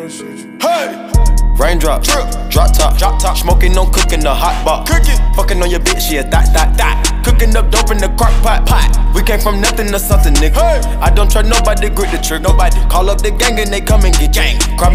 Hey! Raindrop, Drip. drop top, Drop top. Smoking on cooking the hot box, Cooking. Fucking on your bitch, yeah, that, that, that. Cooking up dope in the crock pot. pot. We came from nothing to something, nigga. Hey. I don't trust nobody, grip the trick. Nobody call up the gang and they come and get gang.